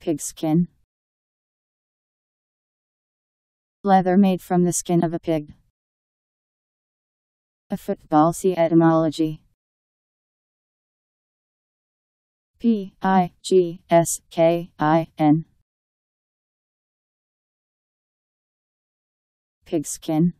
Pigskin. Leather made from the skin of a pig. A football see etymology. P I G S K I N. Pigskin.